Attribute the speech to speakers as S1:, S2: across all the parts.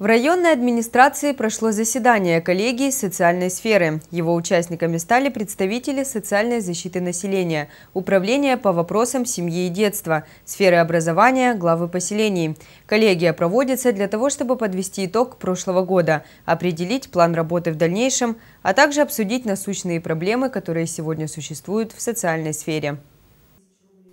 S1: В районной администрации прошло заседание коллегии социальной сферы. Его участниками стали представители социальной защиты населения, управления по вопросам семьи и детства, сферы образования, главы поселений. Коллегия проводится для того, чтобы подвести итог прошлого года, определить план работы в дальнейшем, а также обсудить насущные проблемы, которые сегодня существуют в социальной сфере.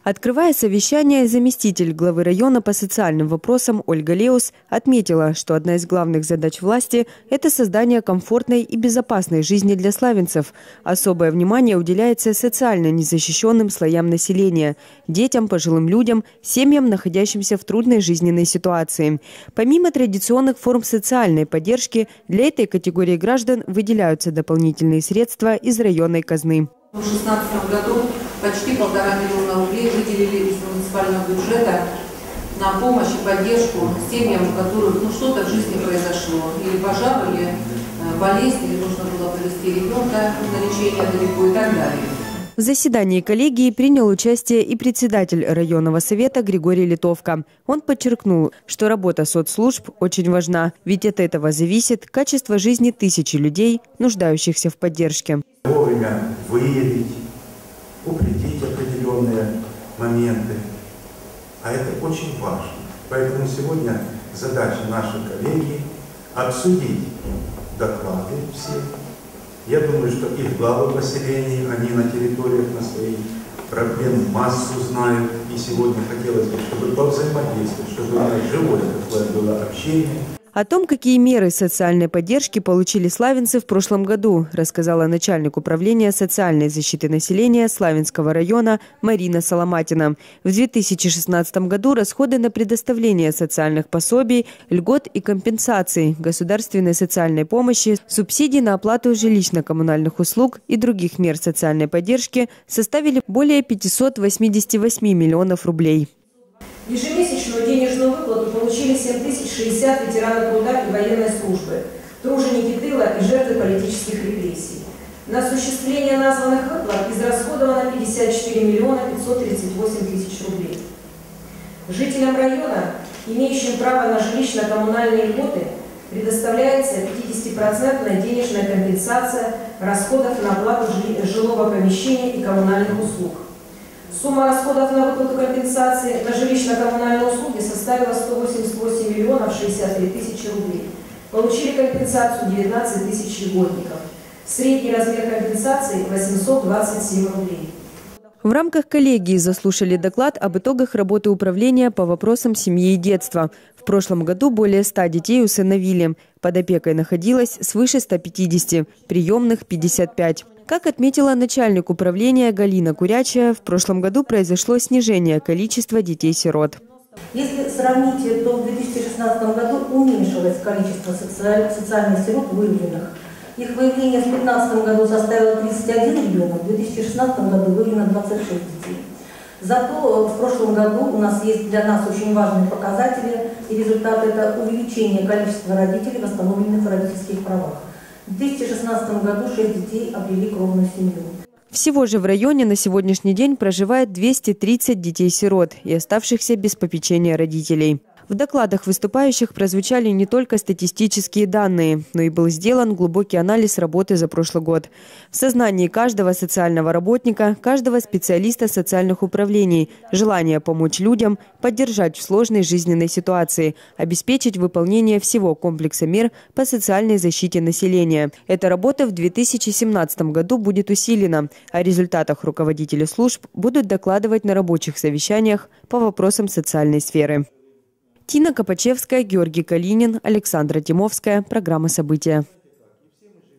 S1: Открывая совещание, заместитель главы района по социальным вопросам Ольга Леус отметила, что одна из главных задач власти – это создание комфортной и безопасной жизни для славянцев. Особое внимание уделяется социально незащищенным слоям населения – детям, пожилым людям, семьям, находящимся в трудной жизненной ситуации. Помимо традиционных форм социальной поддержки, для этой категории граждан выделяются дополнительные средства из районной казны.
S2: В 2016 году почти полтора миллиона рублей выделили из муниципального бюджета на помощь и поддержку семьям, у которых ну, что-то в жизни произошло. Или пожар, или э, болезнь, или нужно было повезти ребенка на лечение далеко и так далее.
S1: В заседании коллегии принял участие и председатель районного совета Григорий Литовка. Он подчеркнул, что работа соцслужб очень важна, ведь от этого зависит качество жизни тысячи людей, нуждающихся в поддержке.
S3: Вовремя выявить, определенные моменты. А это очень важно. Поэтому сегодня задача нашей коллегии обсудить доклады все. Я думаю, что их главы поселений, они на территориях на своей проблем массу знают. И сегодня хотелось бы, чтобы повзаимодействовать, чтобы у нас живое такое было общение.
S1: О том, какие меры социальной поддержки получили славянцы в прошлом году, рассказала начальник управления социальной защиты населения Славянского района Марина Соломатина. В 2016 году расходы на предоставление социальных пособий, льгот и компенсаций, государственной социальной помощи, субсидий на оплату жилищно-коммунальных услуг и других мер социальной поддержки составили более 588 миллионов рублей.
S4: Выплату получили 7060 ветеранов труда и военной службы, труженики тыла и жертвы политических репрессий. На осуществление названных выплат израсходовано 54 миллиона 538 тысяч рублей. Жителям района, имеющим право на жилищно-коммунальные льготы, предоставляется 50% денежная компенсация расходов на оплату жилого помещения и коммунальных услуг. Сумма расходов на выплату компенсации на жилищно-коммунальные услуги составила 188 миллионов 63 тысячи рублей. Получили компенсацию 19 тысяч льготников. Средний размер компенсации 827 рублей.
S1: В рамках коллегии заслушали доклад об итогах работы управления по вопросам семьи и детства. В прошлом году более 100 детей усыновили. Под опекой находилось свыше 150, приемных – 55. Как отметила начальник управления Галина Курячая, в прошлом году произошло снижение количества детей-сирот.
S5: Если сравнить, то в 2016 году уменьшилось количество социальных сирот выявленных. Их выявление в 2015 году составило 31 ребенок, в 2016 году выявлено 26 детей. Зато в прошлом году у нас есть для нас очень важные показатели, и результат – это увеличение количества родителей, восстановленных в родительских правах. В 2016 году 6 детей обрели кровную семью.
S1: Всего же в районе на сегодняшний день проживает 230 детей-сирот и оставшихся без попечения родителей. В докладах выступающих прозвучали не только статистические данные, но и был сделан глубокий анализ работы за прошлый год. В сознании каждого социального работника, каждого специалиста социальных управлений желание помочь людям, поддержать в сложной жизненной ситуации, обеспечить выполнение всего комплекса мер по социальной защите населения. Эта работа в 2017 году будет усилена. О результатах руководители служб будут докладывать на рабочих совещаниях по вопросам социальной сферы. Тина Копачевская, Георгий Калинин, Александра Тимовская. Программа «События».